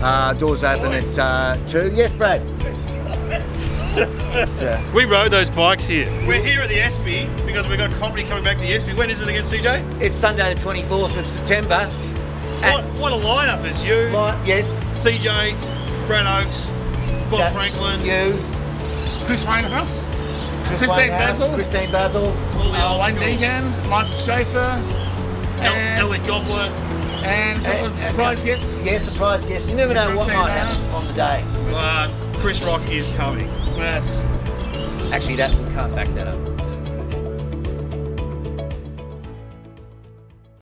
Uh, doors open at uh, 2. Yes, Brad? It's, uh, We rode those bikes here. We're here at the ESPY because we've got comedy coming back to the ESPY. When is it again, CJ? it's Sunday the 24th of September. What, what a lineup! is you, Right, yes, CJ, Brad Oakes, Bob that- Franklin, you, Chris Wainhouse, Chris Christine Wainhouse, Basil. Christine Basil, all the uh, Wayne. Deakin, Michael Shafar, El- and, Elliot Goblet, and, And- uh, surprise guests. Yeah, surprise guest. You never know what might Basil. happen on the day. uh, Chris Rock is coming. Yes. Actually, that we can't back that up.